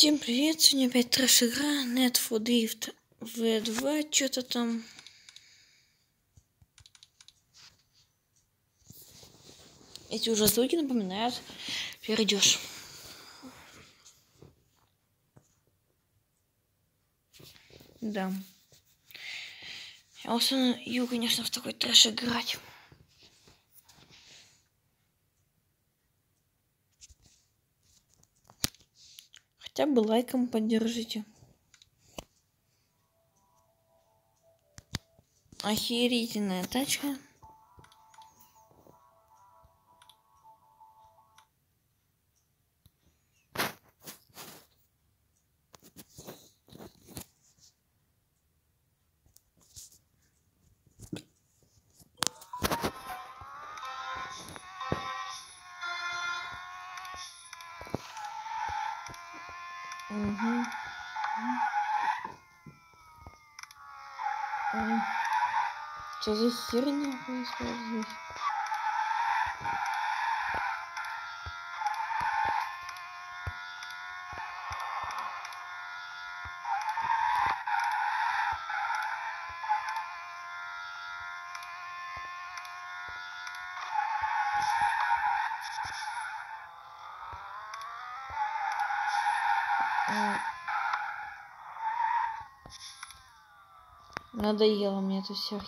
Всем привет, сегодня опять трэш игра Net for Drift V2, что-то там. Эти уже звуки напоминают перейдешь. Да. Я устану, конечно, в такой трэш играть. Хотя бы лайком поддержите. Охерительная тачка. Угу. Что за херня происходит Надоело мне это все